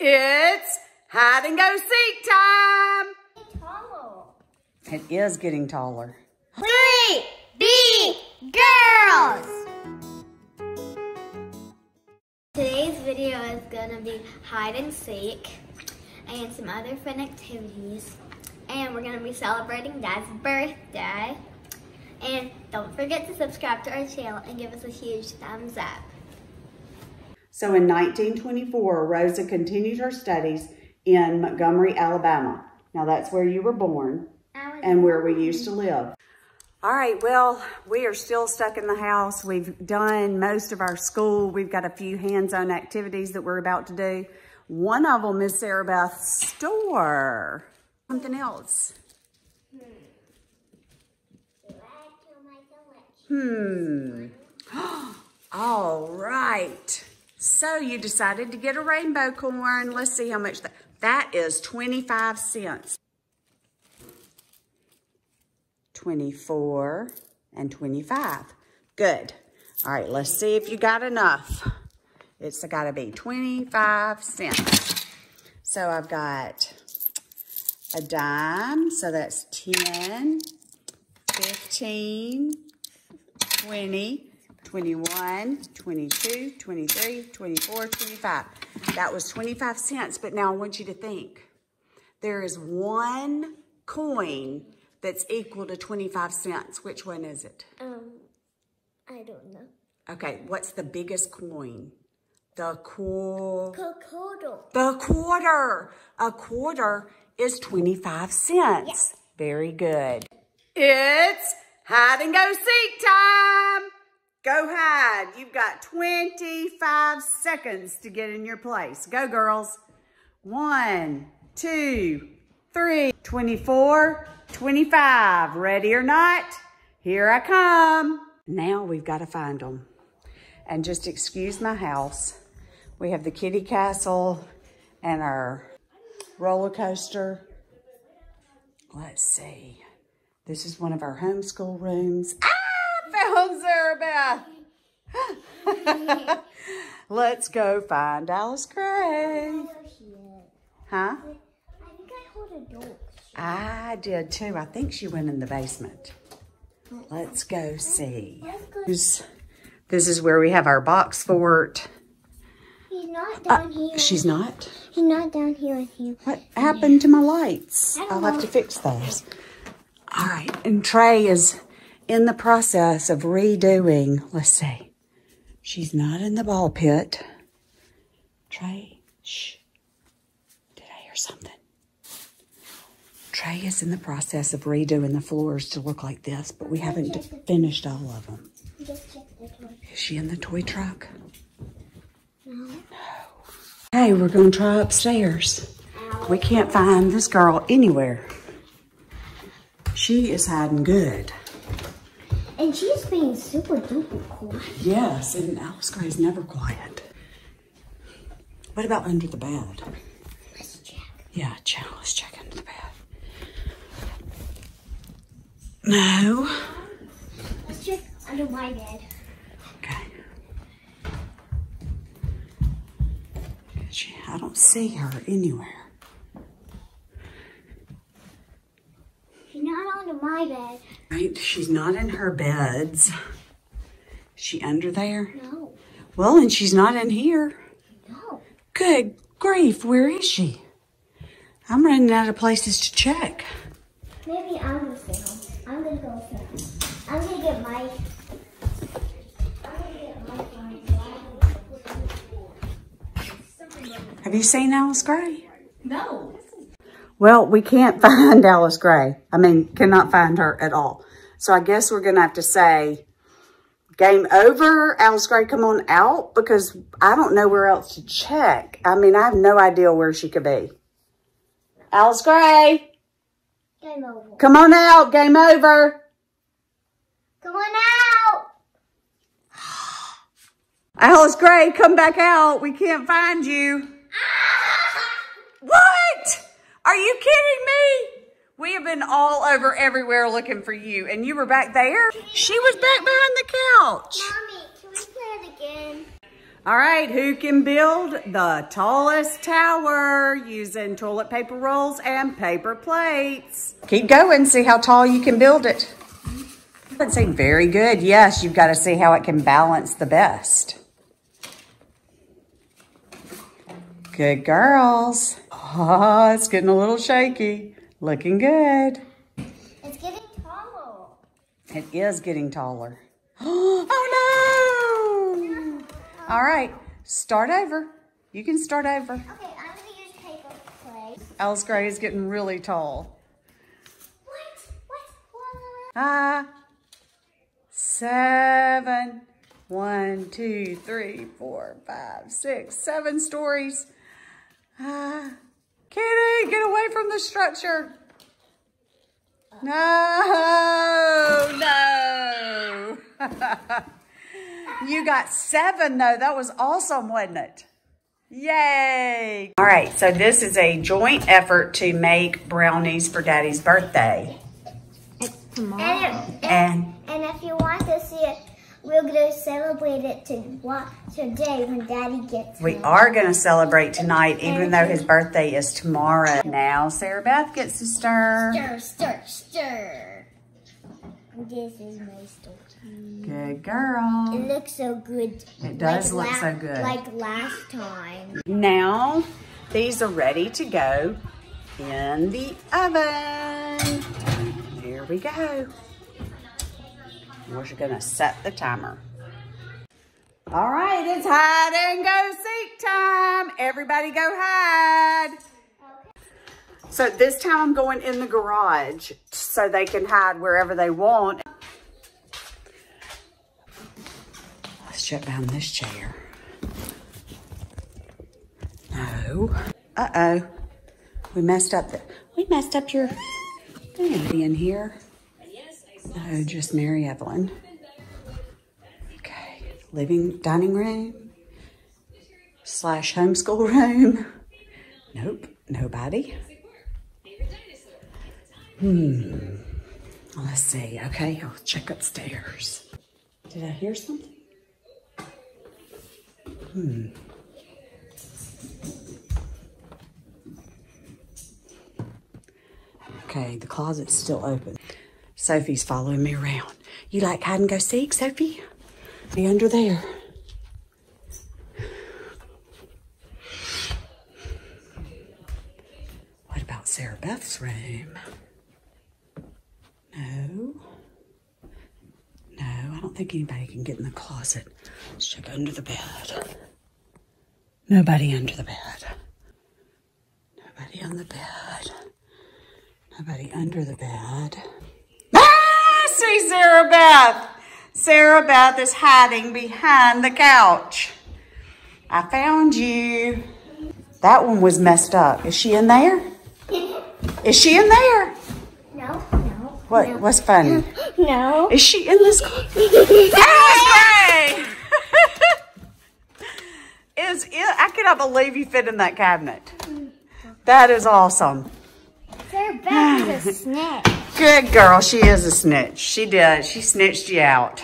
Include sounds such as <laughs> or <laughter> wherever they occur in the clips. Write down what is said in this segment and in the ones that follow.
It's hide and go seek time. It is getting taller. Three big girls. Today's video is gonna be hide and seek and some other fun activities. And we're gonna be celebrating Dad's birthday. And don't forget to subscribe to our channel and give us a huge thumbs up. So in 1924, Rosa continued her studies in Montgomery, Alabama. Now that's where you were born and where we used to live. All right, well, we are still stuck in the house. We've done most of our school. We've got a few hands-on activities that we're about to do. One of them is Sarah Beth's store. Something else. Hmm. <gasps> All right. So you decided to get a rainbow corn. Let's see how much that, that is 25 cents. 24 and 25. Good. All right, let's see if you got enough. It's got to be 25 cents. So I've got a dime, so that's 10, 15, 20, 21, 22, 23, 24, 25. That was 25 cents, but now I want you to think. There is one coin that's equal to 25 cents. Which one is it? Um, I don't know. Okay, what's the biggest coin? The quarter. The quarter. A quarter is 25 cents. Yes. Very good. It's hide and go seek time. Go hide. You've got 25 seconds to get in your place. Go, girls. One, two, three, 24, 25. Ready or not? Here I come. Now we've got to find them. And just excuse my house. We have the kitty castle and our roller coaster. Let's see. This is one of our homeschool rooms. Ah, Sarah <laughs> Let's go find Alice Gray. Huh? I think I hold a door. I did too. I think she went in the basement. Let's go see. This, this is where we have our box fort. He's not Uh, down here. she's not. He's not down here with you. What happened to my lights? I'll have to fix those. All right, and Trey is in the process of redoing. Let's see. She's not in the ball pit. Trey, shh. Did I hear something? Trey is in the process of redoing the floors to look like this, but we haven't finished all of them. Is she in the toy truck? No. Hey, we're going to try upstairs. We can't find this girl anywhere. She is hiding good. And she's being super duper quiet. Yes, and Alice Gray is never quiet. What about under the bed? Let's check. Yeah, check. Let's check under the bed. No. Let's check under my bed. Okay. She, I don't see her anywhere. She's not under my bed. Right? She's not in her beds. Is She under there? No. Well, and she's not in here. No. Good grief, where is she? I'm running out of places to check. Maybe I'm gonna stay home. I'm gonna go. I'm gonna get my. I'm gonna get my. Have you seen Alice Gray? No. Well, we can't <laughs> find Alice Gray. I mean, cannot find her at all. So I guess we're going to have to say, game over, Alice Gray, come on out, because I don't know where else to check. I mean, I have no idea where she could be. Alice Gray, Game over. come on out, game over. Come on out. Alice Gray, come back out. We can't find you. What? Are you kidding me? We have been all over everywhere looking for you, and you were back there? She was back behind the couch. Mommy, can we play it again? All right, who can build the tallest tower using toilet paper rolls and paper plates? Keep going, see how tall you can build it. Let's say very good. Yes, you've got to see how it can balance the best. Good girls. Oh, it's getting a little shaky. Looking good. It's getting taller. It is getting taller. <gasps> Oh no! All right, start over. You can start over. Okay, I'm gonna use paper plate. Alice Gray is getting really tall. What? What? What? Ah, seven. One, two, three, four, five, six, seven stories. Ah, Kitty, get away from the structure. No, no. <laughs> you got seven though. That was awesome, wasn't it? Yay. All right, so this is a joint effort to make brownies for Daddy's birthday. And, And and if you want to see it, we're gonna celebrate it today when Daddy gets we home. are going to celebrate tonight, even though his birthday is tomorrow. Now Sarah Beth gets to stir. Stir, stir, stir. This is my stir. Good girl. It looks so good. It does Like look so good. Like last time. Now, these are ready to go in the oven. Here we go. We're just gonna set the timer. All right, it's hide and go seek time. Everybody go hide. So this time I'm going in the garage so they can hide wherever they want. Let's shut down this chair. No. Uh-oh. We messed up the, we messed up your, nobody in here. No, just Mary Evelyn. Okay, living, dining room slash homeschool room. Nope, nobody. Hmm. Let's see. Okay, I'll check upstairs. Did I hear something? Hmm. Okay, the closet's still open. Sophie's following me around. You like hide and go seek, Sophie? Be under there. What about Sarah Beth's room? No. No, I don't think anybody can get in the closet. Let's check under the bed. Nobody under the bed. Nobody on the bed. Nobody under the bed. See Sarah Beth. Sarah Beth is hiding behind the couch. I found you. That one was messed up. Is she in there? <laughs> Is she in there? No, no. What? What's funny? <gasps> No. Is she in this? Gray! <laughs> <laughs> is it? I cannot believe you fit in that cabinet. Mm. That is awesome. Sarah Beth is <sighs> a snake. Good girl. She is a snitch. She did. She snitched you out.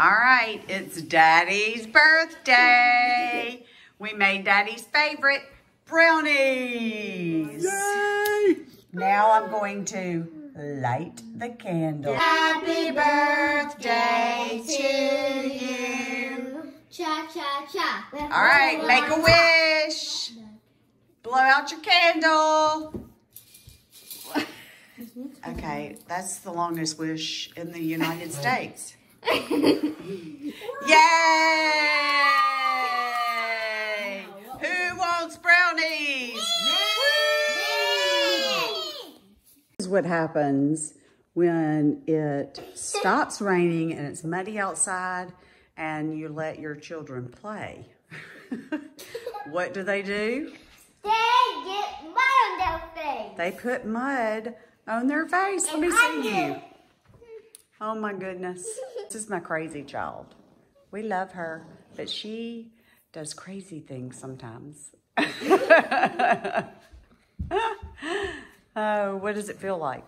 All right. It's Daddy's birthday. We made Daddy's favorite brownies. Yay! Now I'm going to light the candle. Happy birthday to you. Cha cha cha. All right. Make a wish. Blow out your candle. Okay, that's the longest wish in the United States. <laughs> Yay! Who wants brownies? This is what happens when it stops raining and it's muddy outside and you let your children play. <laughs> what do they do? They get mud on their face. They put mud on their face. Let me see you. Oh my goodness. This is my crazy child. We love her, but she does crazy things sometimes. <laughs> oh, what does it feel like?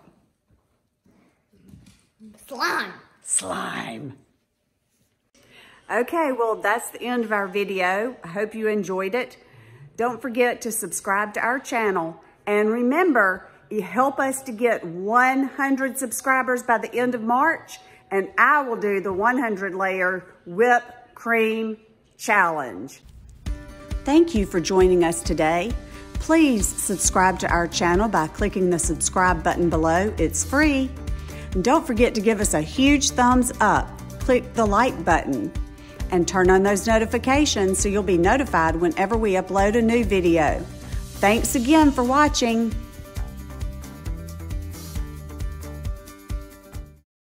Slime. Slime. Okay, well, that's the end of our video. I hope you enjoyed it. Don't forget to subscribe to our channel. And remember, help us to get 100 subscribers by the end of March, and I will do the 100 layer whip cream challenge. Thank you for joining us today. Please subscribe to our channel by clicking the subscribe button below. It's free. And don't forget to give us a huge thumbs up. Click the like button and turn on those notifications so you'll be notified whenever we upload a new video. Thanks again for watching.